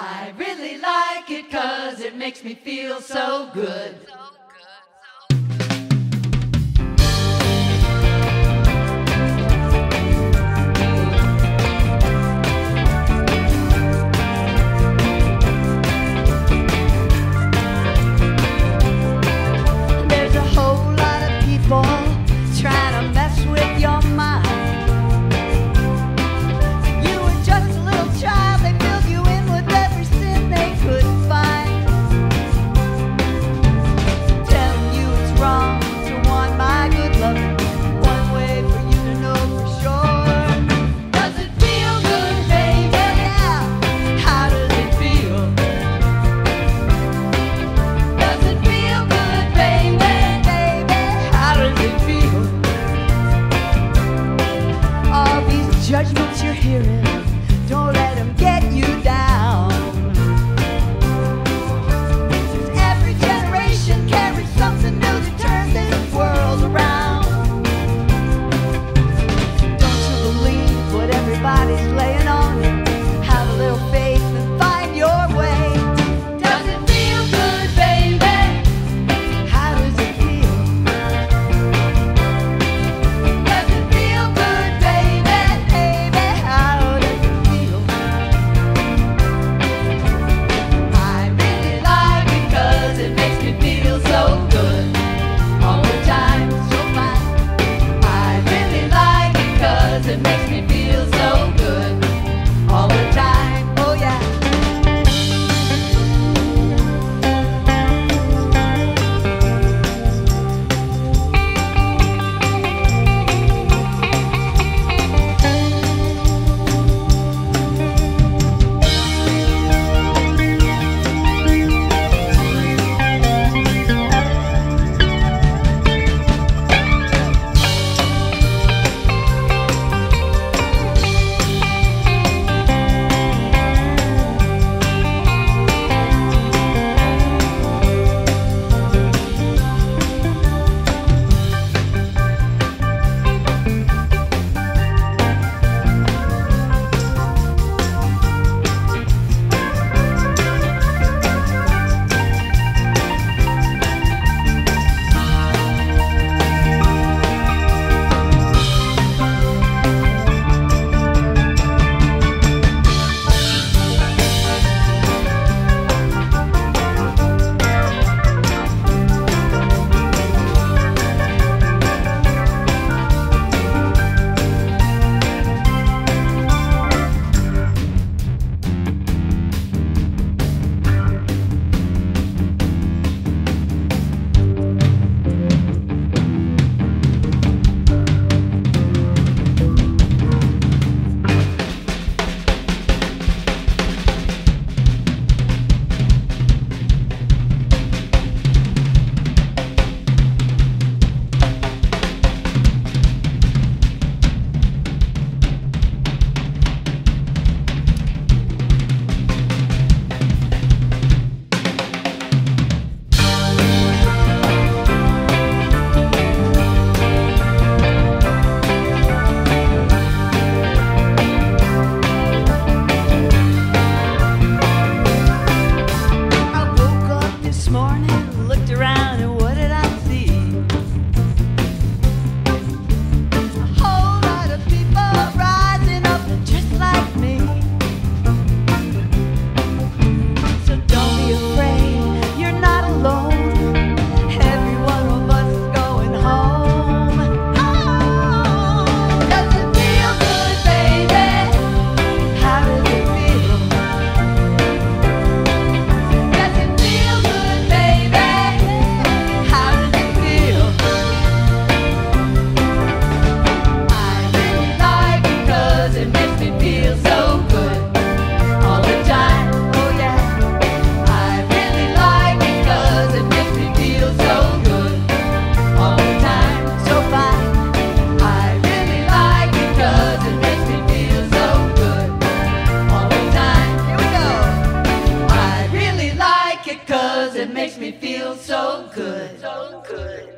I really like it cause it makes me feel so good. judgments you're hearing, don't let them get you down. good.